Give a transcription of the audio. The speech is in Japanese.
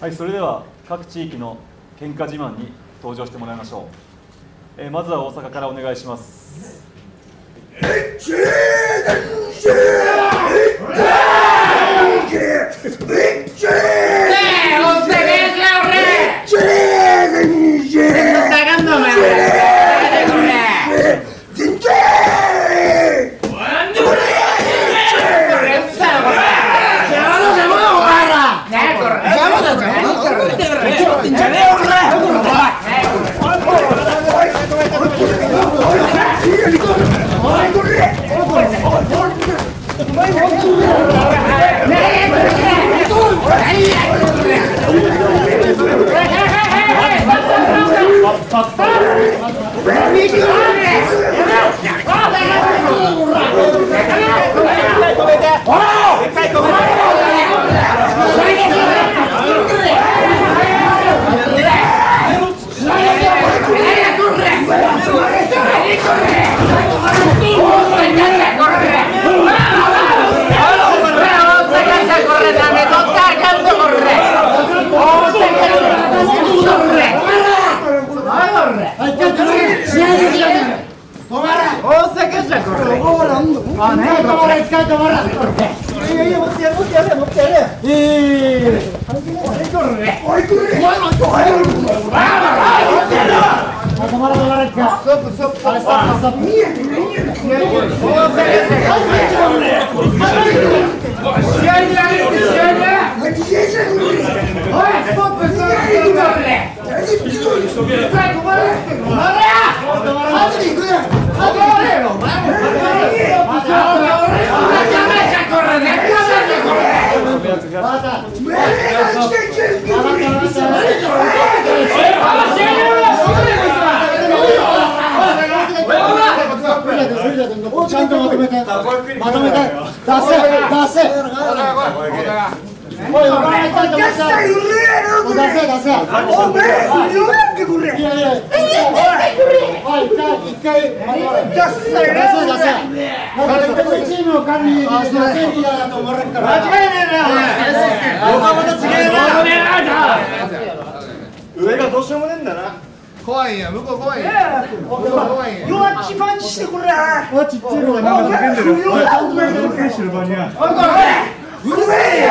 はいそれでは各地域の喧嘩自慢に登場してもらいましょう、えー、まずは大阪からお願いします。からゃい止まらいいだ止まら止まらストップちゃんとまとめてまとめい出せ出せ言わんてくれ回、出すぞ、出せ、出せ。チームを管理できるのは正義だと思われるから。間違いないな。横浜と違えな。上がどうしようもねえんだな。怖いや、向こう怖いや。や。弱っちパンチしてこれ。弱っちっていうのがなん叫んでる。おい、お前が運転してる場には。おい、これ。うぜえ。